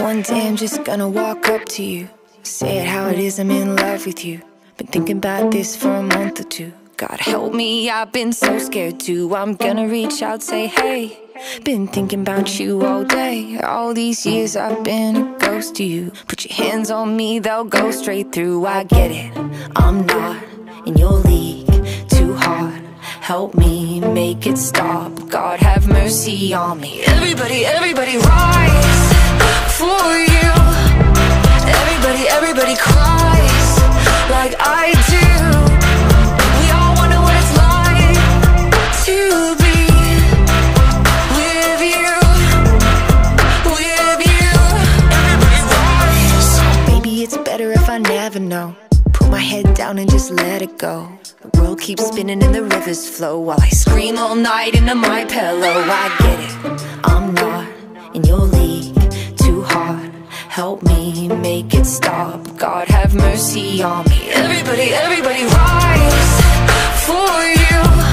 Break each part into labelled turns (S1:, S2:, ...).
S1: one day I'm just gonna walk up to you. Say it how it is, I'm in love with you. Been thinking about this for a month or two. God help me, I've been so scared too. I'm gonna reach out, say hey. Been thinking about you all day. All these years I've been a ghost to you. Put your hands on me, they'll go straight through. I get it, I'm not in your league. Help me make it stop. God have mercy on me. Everybody, everybody rise for you. Everybody, everybody down and just let it go. The world keeps spinning and the rivers flow while I scream all night into my pillow. I get it, I'm not in your league. Too hard, help me make it stop. God have mercy on me. Everybody, everybody rise for you.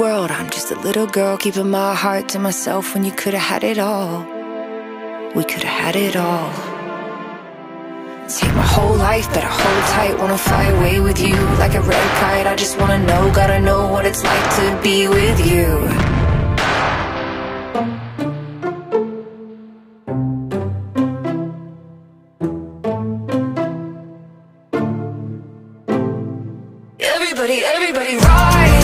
S1: World. I'm just a little girl keeping my heart to myself when you could have had it all. We could have had it all. Take my whole life, better hold tight. Wanna fly away with you like a red kite. I just wanna know, gotta know what it's like to be with you. Everybody, everybody, rock.